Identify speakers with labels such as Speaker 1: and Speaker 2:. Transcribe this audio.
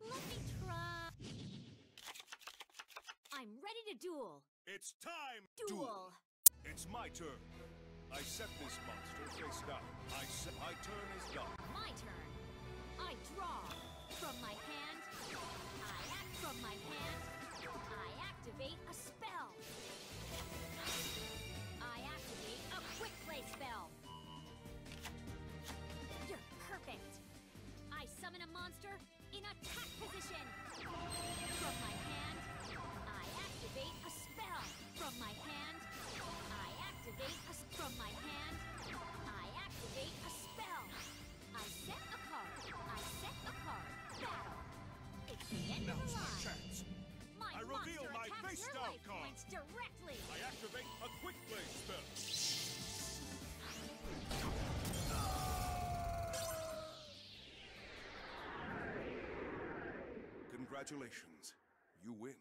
Speaker 1: Let me try. I'm ready to duel.
Speaker 2: It's time!
Speaker 1: Duel!
Speaker 2: It's my turn. I set this monster face down. I set my turn is done.
Speaker 1: My turn. Monster in attack position. From my hand, I activate a spell. From my hand, I activate a from my hand. I activate a spell. I set a card. I set a card. Battle. It's the end of the line.
Speaker 2: Congratulations. You win.